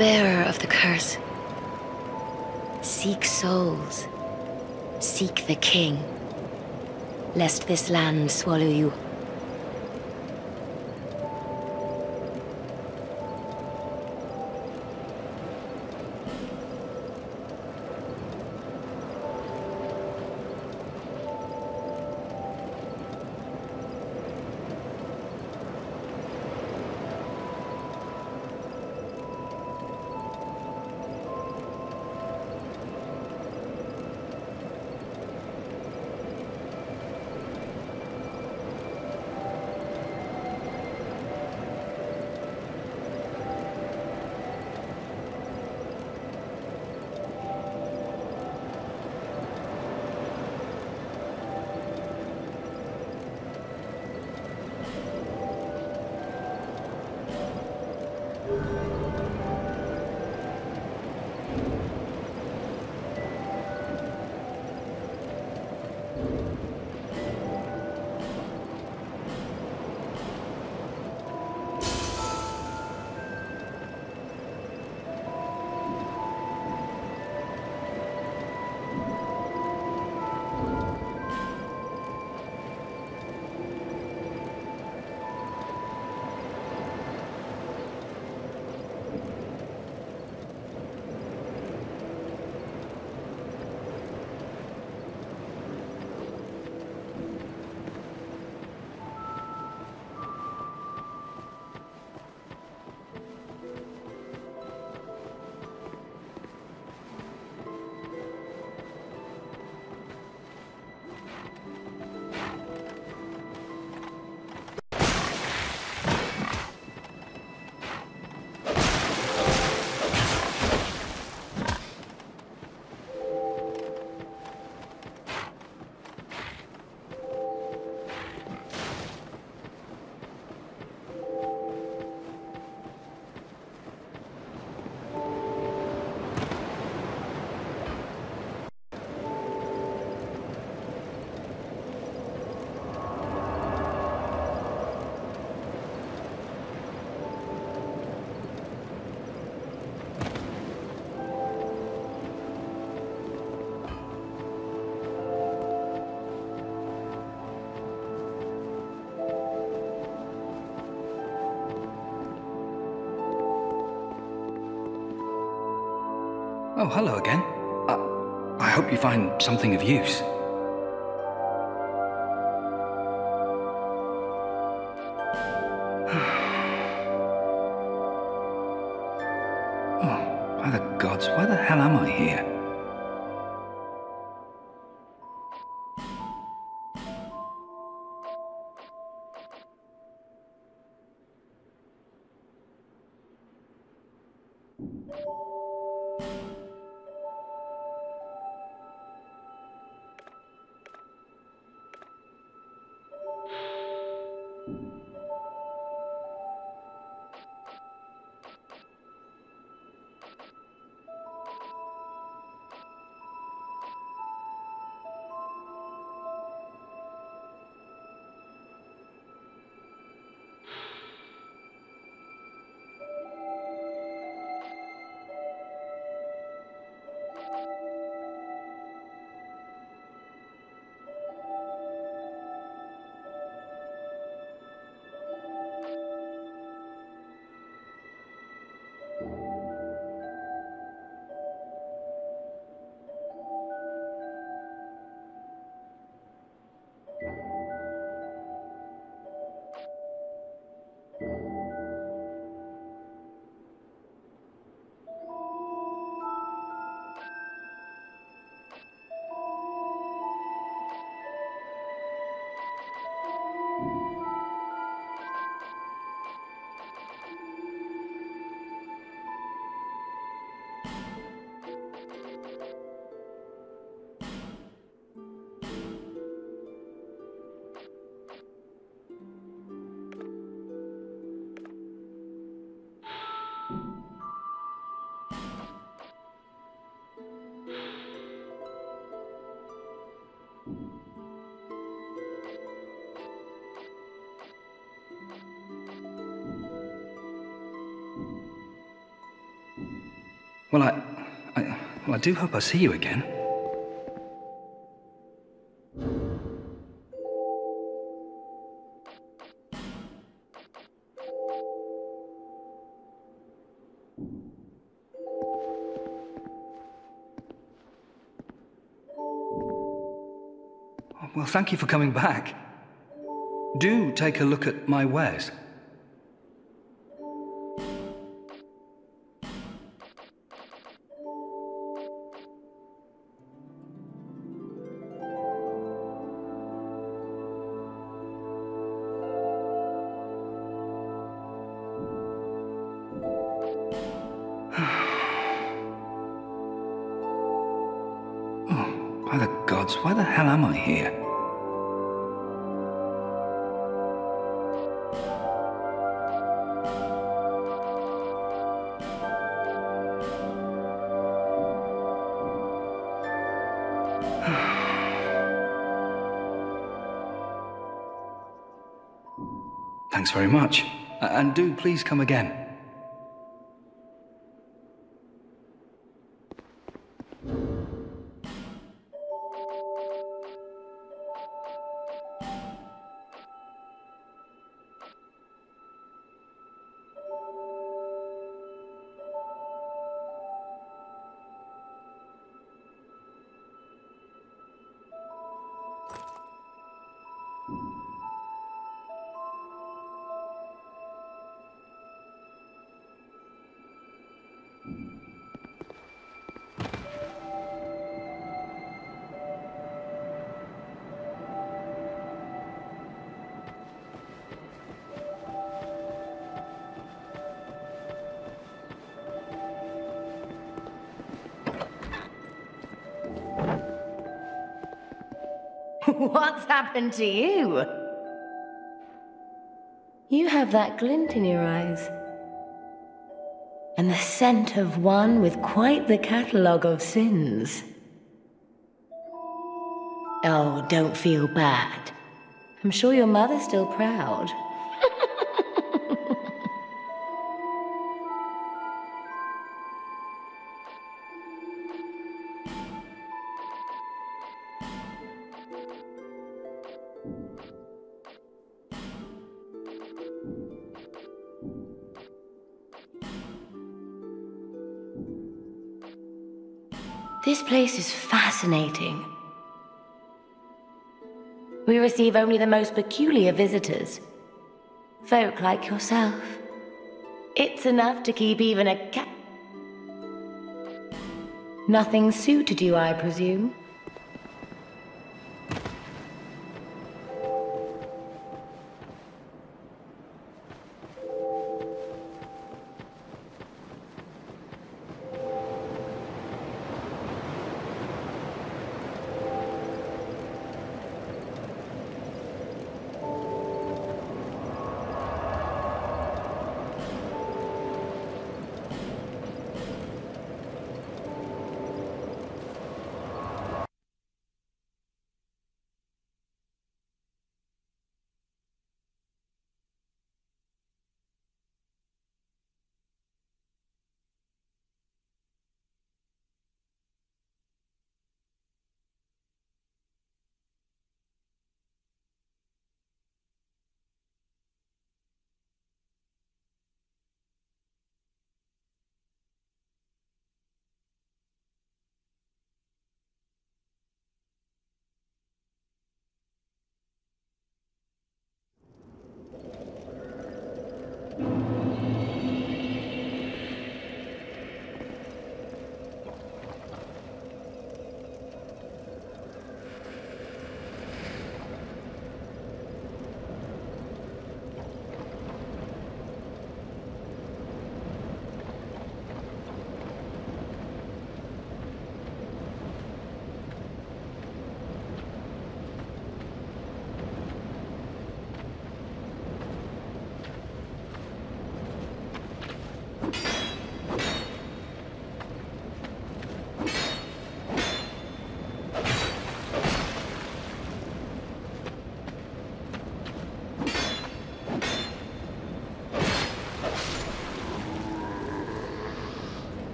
Bearer of the curse. Seek souls. Seek the king. Lest this land swallow you. Oh, hello again. Uh, I hope you find something of use. Well, I, I, well, I do hope I see you again. Well, thank you for coming back. Do take a look at my wares. Thanks very much. And do please come again. What's happened to you? You have that glint in your eyes. And the scent of one with quite the catalogue of sins. Oh, don't feel bad. I'm sure your mother's still proud. Fascinating. We receive only the most peculiar visitors. Folk like yourself. It's enough to keep even a cat. Nothing suited you, I presume?